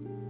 you